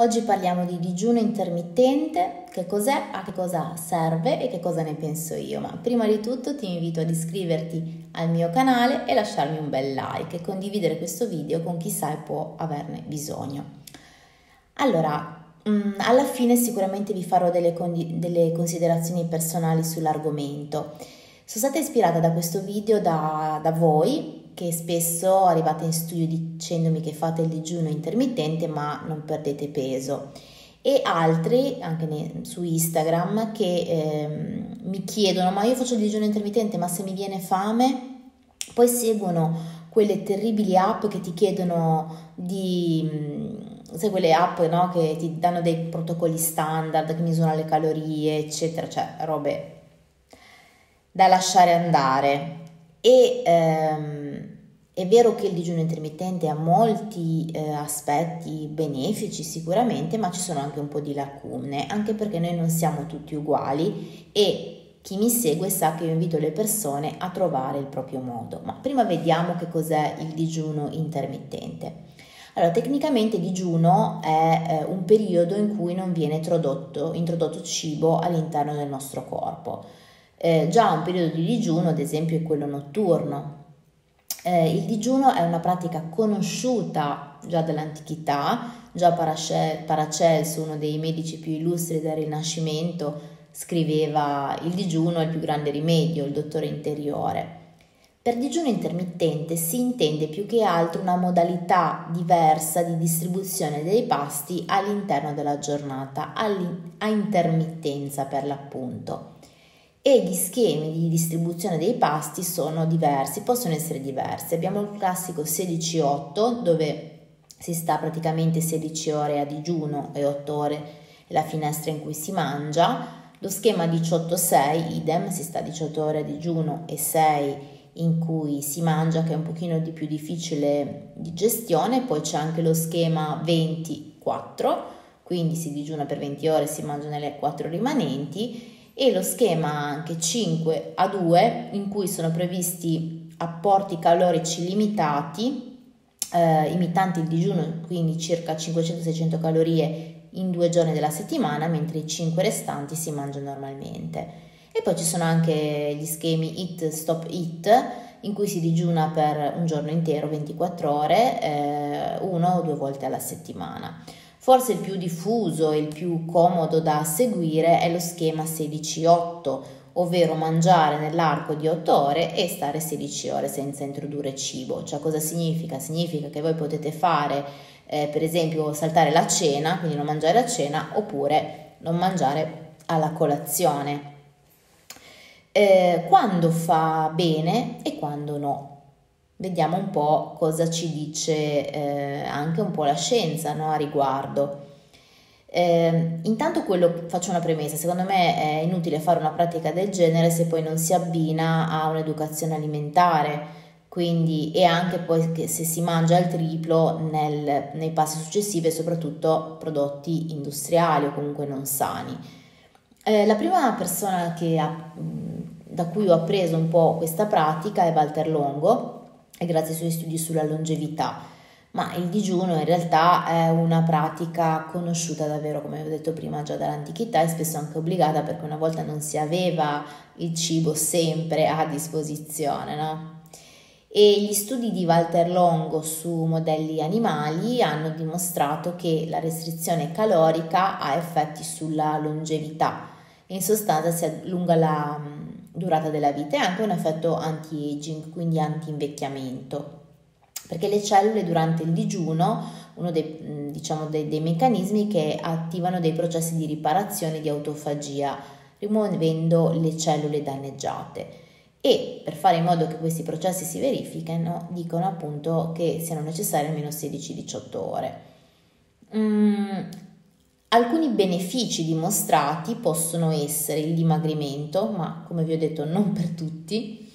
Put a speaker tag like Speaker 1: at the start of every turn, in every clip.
Speaker 1: Oggi parliamo di digiuno intermittente, che cos'è, a che cosa serve e che cosa ne penso io. Ma prima di tutto ti invito ad iscriverti al mio canale e lasciarmi un bel like e condividere questo video con chi sai può averne bisogno. Allora, mm, alla fine sicuramente vi farò delle, delle considerazioni personali sull'argomento. Sono stata ispirata da questo video da, da voi che spesso arrivate in studio dicendomi che fate il digiuno intermittente ma non perdete peso. E altri anche ne, su Instagram che eh, mi chiedono ma io faccio il digiuno intermittente ma se mi viene fame? Poi seguono quelle terribili app che ti chiedono di sai quelle app no, che ti danno dei protocolli standard che misurano le calorie eccetera cioè robe da lasciare andare. E ehm, è vero che il digiuno intermittente ha molti eh, aspetti benefici sicuramente, ma ci sono anche un po' di lacune, anche perché noi non siamo tutti uguali e chi mi segue sa che io invito le persone a trovare il proprio modo. Ma prima vediamo che cos'è il digiuno intermittente. Allora, tecnicamente digiuno è eh, un periodo in cui non viene introdotto, introdotto cibo all'interno del nostro corpo. Eh, già un periodo di digiuno, ad esempio, è quello notturno, eh, il digiuno è una pratica conosciuta già dall'antichità, già Paracelso, uno dei medici più illustri del Rinascimento, scriveva il digiuno è il più grande rimedio, il dottore interiore. Per digiuno intermittente si intende più che altro una modalità diversa di distribuzione dei pasti all'interno della giornata, a intermittenza per l'appunto e gli schemi di distribuzione dei pasti sono diversi, possono essere diversi. Abbiamo il classico 16-8 dove si sta praticamente 16 ore a digiuno e 8 ore la finestra in cui si mangia. Lo schema 18-6 idem, si sta 18 ore a digiuno e 6 in cui si mangia che è un pochino di più difficile di gestione, poi c'è anche lo schema 20-4, quindi si digiuna per 20 ore e si mangia nelle 4 rimanenti e lo schema anche 5 a 2 in cui sono previsti apporti calorici limitati eh, imitanti il digiuno, quindi circa 500-600 calorie in due giorni della settimana, mentre i 5 restanti si mangiano normalmente. E poi ci sono anche gli schemi Eat Stop Eat in cui si digiuna per un giorno intero, 24 ore, eh, una o due volte alla settimana. Forse il più diffuso e il più comodo da seguire è lo schema 16-8, ovvero mangiare nell'arco di 8 ore e stare 16 ore senza introdurre cibo. Cioè cosa significa? Significa che voi potete fare eh, per esempio saltare la cena, quindi non mangiare a cena, oppure non mangiare alla colazione. Eh, quando fa bene e quando no. Vediamo un po' cosa ci dice eh, anche un po' la scienza no, a riguardo. Eh, intanto quello faccio una premessa, secondo me è inutile fare una pratica del genere se poi non si abbina a un'educazione alimentare, quindi e anche poi se si mangia il triplo nel, nei passi successivi e soprattutto prodotti industriali o comunque non sani. Eh, la prima persona ha, da cui ho appreso un po' questa pratica è Walter Longo, e grazie ai suoi studi sulla longevità. Ma il digiuno in realtà è una pratica conosciuta davvero, come ho detto prima, già dall'antichità e spesso anche obbligata perché una volta non si aveva il cibo sempre a disposizione, no? E gli studi di Walter Longo su modelli animali hanno dimostrato che la restrizione calorica ha effetti sulla longevità. In sostanza si allunga la durata della vita e anche un effetto anti-aging, quindi anti-invecchiamento. Perché le cellule durante il digiuno, uno dei, diciamo, dei, dei meccanismi che attivano dei processi di riparazione di autofagia, rimuovendo le cellule danneggiate e per fare in modo che questi processi si verifichino dicono appunto che siano necessarie almeno 16-18 ore. Mm, Alcuni benefici dimostrati possono essere il dimagrimento, ma come vi ho detto non per tutti,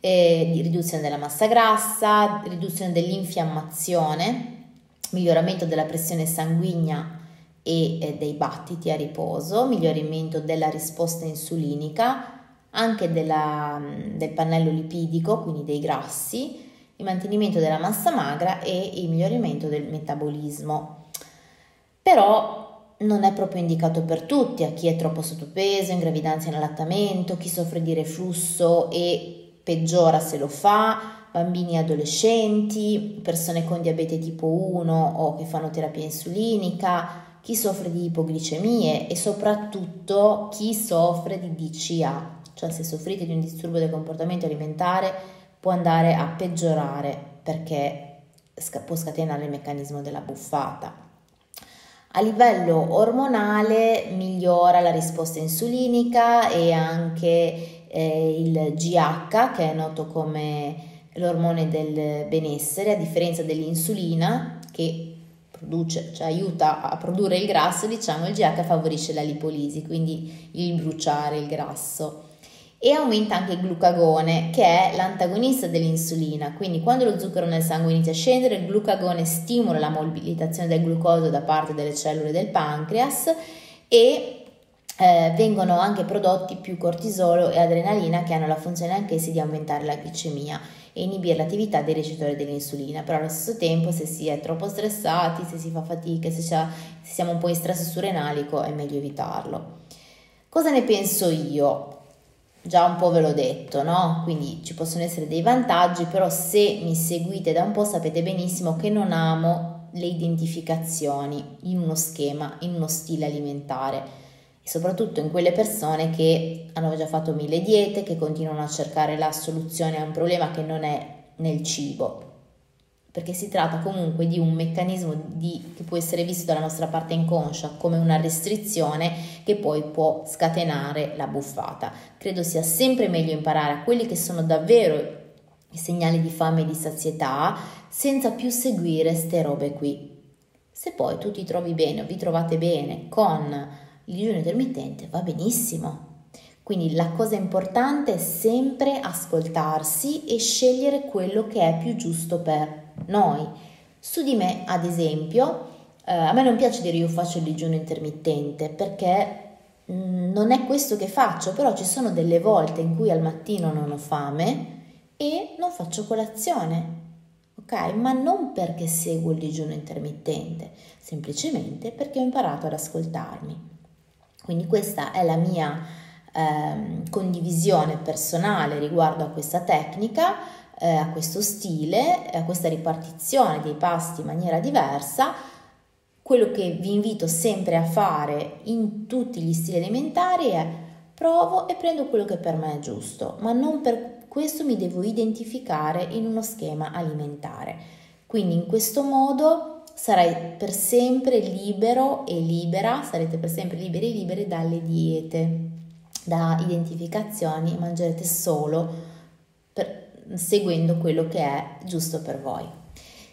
Speaker 1: eh, riduzione della massa grassa, riduzione dell'infiammazione, miglioramento della pressione sanguigna e eh, dei battiti a riposo, miglioramento della risposta insulinica, anche della, del pannello lipidico, quindi dei grassi, il mantenimento della massa magra e il miglioramento del metabolismo. però non è proprio indicato per tutti, a chi è troppo sottopeso, in gravidanza in allattamento, chi soffre di reflusso e peggiora se lo fa, bambini e adolescenti, persone con diabete tipo 1 o che fanno terapia insulinica, chi soffre di ipoglicemie e soprattutto chi soffre di DCA, cioè se soffrite di un disturbo del comportamento alimentare può andare a peggiorare perché può scatenare il meccanismo della buffata. A livello ormonale migliora la risposta insulinica e anche eh, il GH, che è noto come l'ormone del benessere, a differenza dell'insulina che produce, cioè aiuta a produrre il grasso, diciamo il GH favorisce la lipolisi, quindi il bruciare il grasso e aumenta anche il glucagone che è l'antagonista dell'insulina, quindi quando lo zucchero nel sangue inizia a scendere il glucagone stimola la mobilitazione del glucosio da parte delle cellule del pancreas e eh, vengono anche prodotti più cortisolo e adrenalina che hanno la funzione anch'essi di aumentare la glicemia e inibire l'attività dei recettori dell'insulina, però allo stesso tempo se si è troppo stressati, se si fa fatica, se, se siamo un po' in stress surrenalico è meglio evitarlo. Cosa ne penso io? Già un po' ve l'ho detto, no? Quindi ci possono essere dei vantaggi, però se mi seguite da un po' sapete benissimo che non amo le identificazioni in uno schema, in uno stile alimentare soprattutto in quelle persone che hanno già fatto mille diete, che continuano a cercare la soluzione a un problema che non è nel cibo, perché si tratta comunque di un meccanismo di, che può essere visto dalla nostra parte inconscia come una restrizione che poi può scatenare la buffata. Credo sia sempre meglio imparare a quelli che sono davvero i segnali di fame e di sazietà senza più seguire ste robe qui. Se poi tu ti trovi bene o vi trovate bene con il digiuno intermittente, va benissimo. Quindi la cosa importante è sempre ascoltarsi e scegliere quello che è più giusto per noi. Su di me, ad esempio, eh, a me non piace dire io faccio il digiuno intermittente perché mh, mm, non è questo che faccio, però ci sono delle volte in cui al mattino non ho fame e non faccio colazione. Ok? Ma non perché seguo il digiuno intermittente, semplicemente perché ho imparato ad ascoltarmi. Quindi questa è la mia eh, condivisione personale riguardo a questa tecnica eh, a questo stile, a questa ripartizione dei pasti in maniera diversa, quello che vi invito sempre a fare in tutti gli stili alimentari è provo e prendo quello che per me è giusto, ma non per questo mi devo identificare in uno schema alimentare. Quindi in questo modo sarai per sempre libero e libera, sarete per sempre liberi e libere dalle diete, da identificazioni, mangerete solo per seguendo quello che è giusto per voi.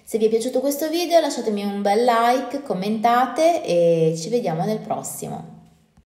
Speaker 1: Se vi è piaciuto questo video lasciatemi un bel like, commentate e ci vediamo nel prossimo.